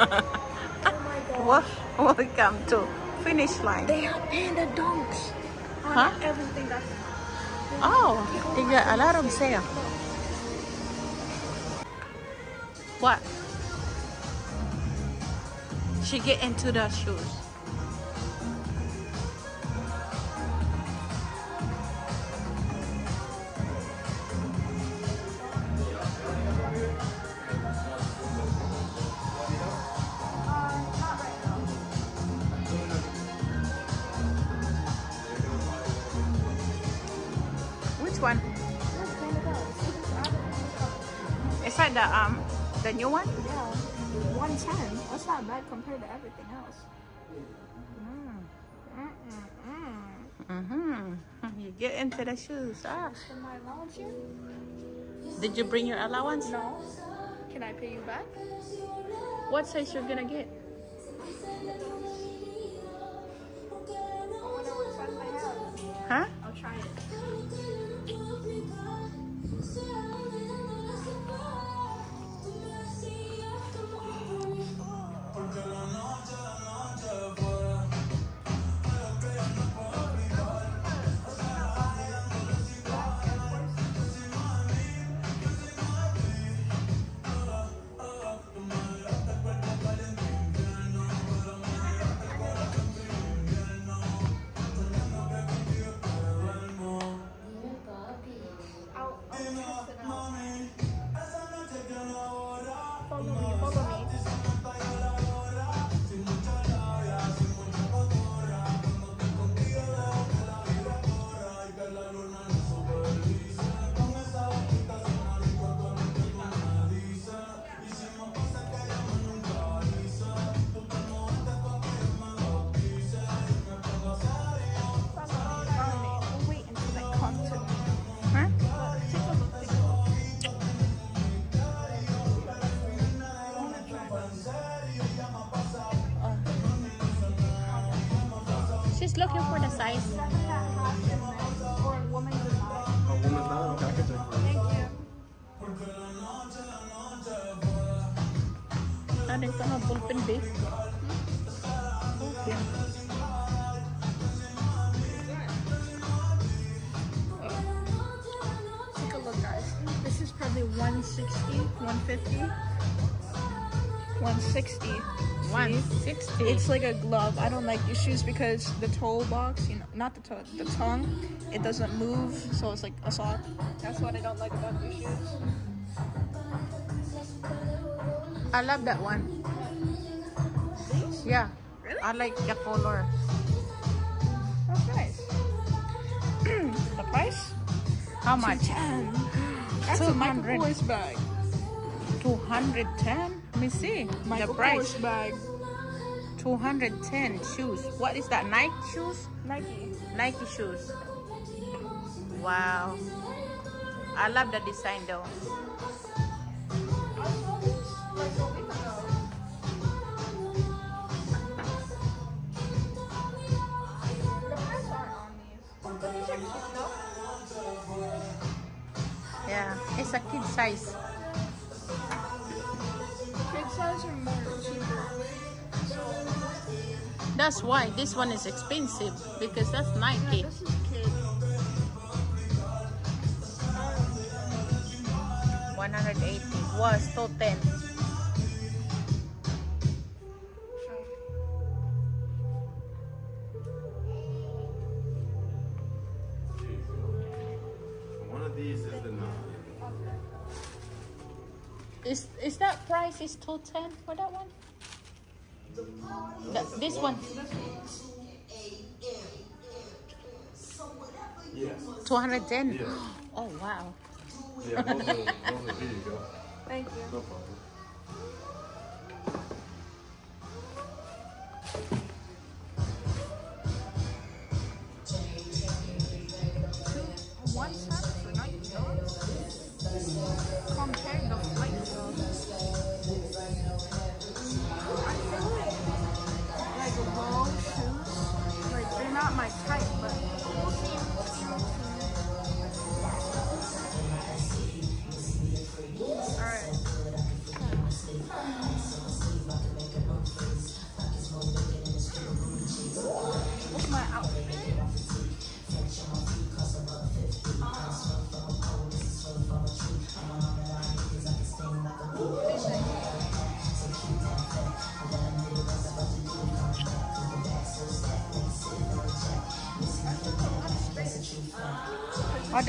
Oh Wel- Welcome to finish line. They have panda dunks. On Huh? Everything that's Oh, they got a lot of sale. What? She get into the shoes. That the um the new one? Yeah, 110. That's not bad compared to everything else. Mm-hmm. You get into the shoes. Ah. For my allowance here? Did you bring your allowance? No. Can I pay you back? What size you're gonna get? I'll Looking for the size. Or a. A you. Thank you. Take a look, guys. This is probably 160, 150, 160. See? 160. It's like a glove. I don't like these shoes because the toe box, you know, not the toe, the tongue, it doesn't move, so it's like a sock. That's what I don't like about these shoes. I love that one. Yeah. Really? I like the color. That's nice. the price? How much? 10. That's a Michael Kors bag. 210. Let me see. Michael the price. Bag. 210 shoes. What is that? Nike shoes? Nike. Nike shoes. Wow. I love the design though. Yeah. It's a kid size. Kid size are more cheaper. That's why this one is expensive because that's Nike. This is kid. 180 was 210. Is is that price is 210 for that one? That, this one Yes. 210. Yeah. Oh wow. Yeah, those are, those are, here you go. Thank you. No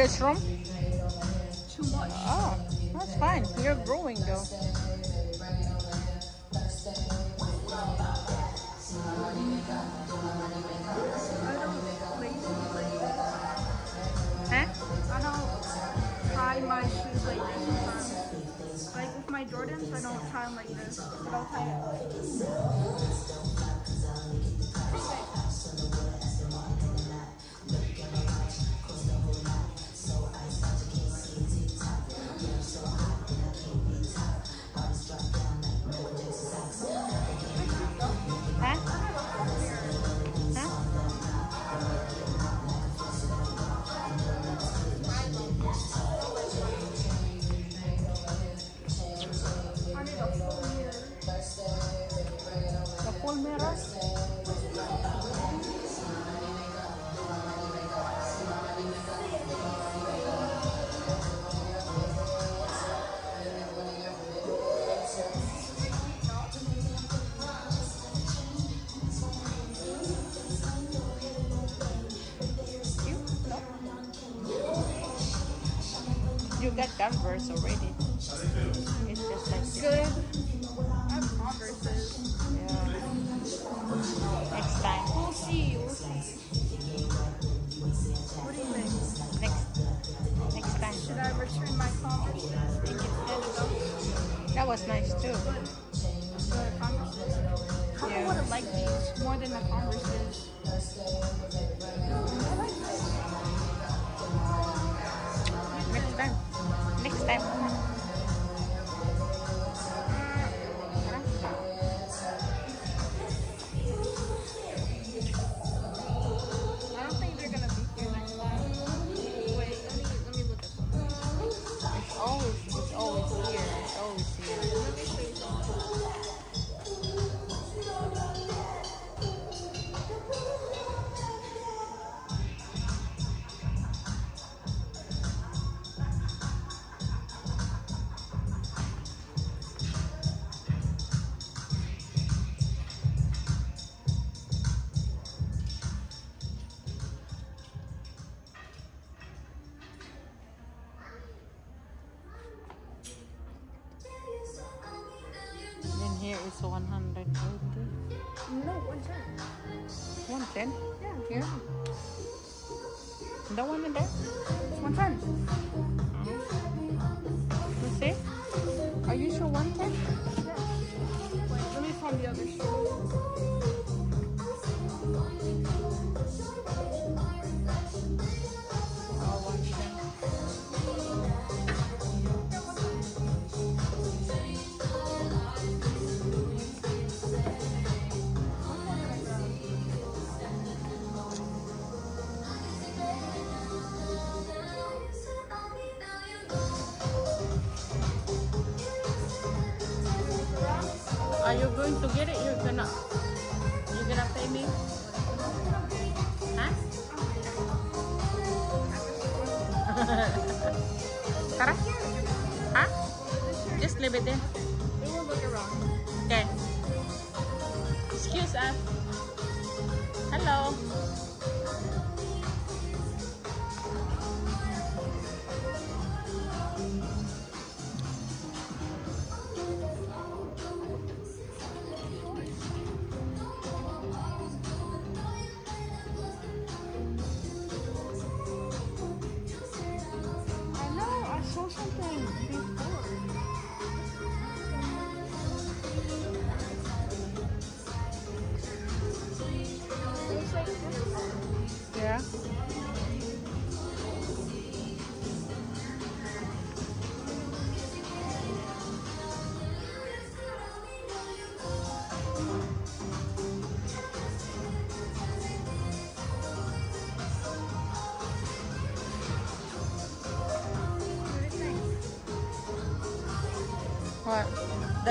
Too much. Oh, that's fine. You're growing though. I don't Huh? I don't tie my shoes like this. Like with my Jordans, I don't tie them like this. But I'll tie it. The You got Converse already. It's just like. Good. I have Converses. Yeah. Next time. We'll see. We'll see. What do you think? Next next time. Should I return my Converses and get those? That was nice too. I Yeah. would have liked these more than the Converses. also 100 No, 110. 110? Yeah. Here? That one in there? 110. Mm-hmm. Are you going to get it? You're gonna you're gonna pay me? Huh? Tara? Huh? Just leave it there. Will look around. Okay. Excuse us. Hello.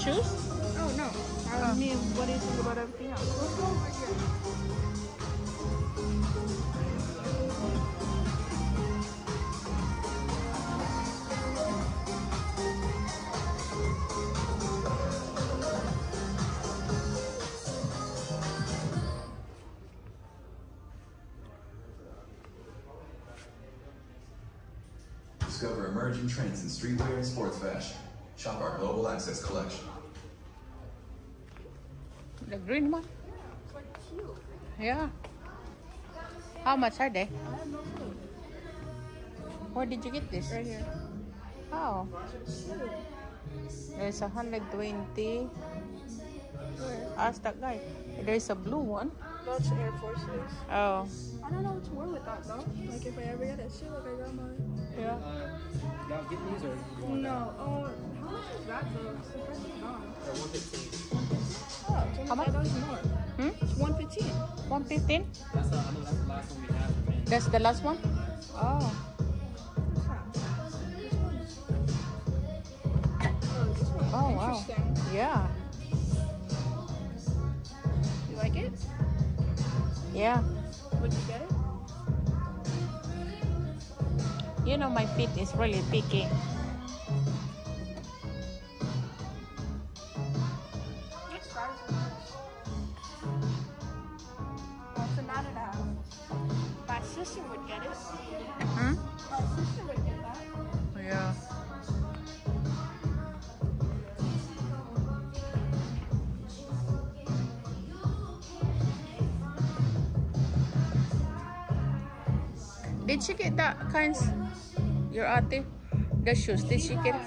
Shoes? Oh no. I oh. mean, what do you think about everything else? Let's go over here. Discover emerging trends in streetwear and sports fashion. Shop our Global Access collection. The green one? It's like cute. Yeah. How much are they? I have no clue. Where did you get this? Right here. Oh, Cute. there's a 120. Where? Ask that guy. There's a blue one. That's Air Forces. Oh, I don't know what to wear with that though. Like if I ever get it, shit, like I got my. yeah. Y'all get these or you want No. Oh, how much is that though? It's the price is gone. that? Or 115. Oh, it's How much? only $5 more. Hmm? It's 115. 115? That's the, I know that's the last one we have for. That's the last one? Oh, What's that? This one's. Oh, oh wow. Yeah. You like it? Yeah. You get it? You know my feet is really picky. Did she get that kinds? Your ate? The shoes, did she get?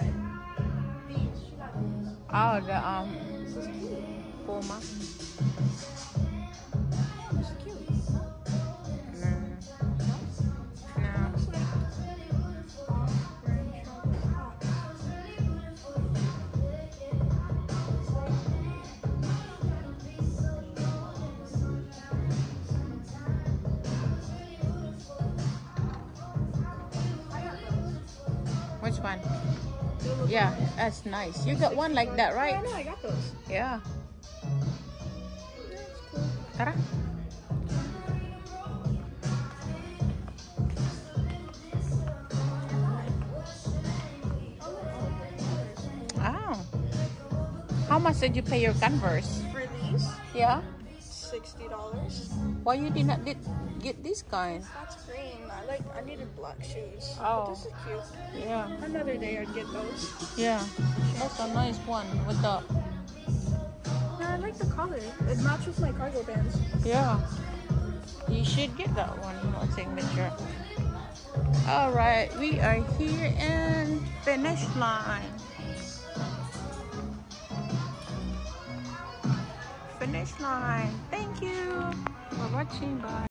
These. She got these. Oh, the um This is cute. Puma. Yeah, that's nice. You got one like that, Yeah, I right? know, I got those. Yeah. Tara. Oh. How much did you pay your Converse? For these, Yeah. sixty dollars. Why you did not did get this kind? That's green. I like. I needed black shoes. Oh. But this is cute. Yeah. Another day I'd get those. Yeah. That's a nice one with the Yeah, I like the color. It matches my cargo pants. yeah. You should get that one. I'll signature. All right, we are here in finish line. Finish line. Thank you for watching. Bye.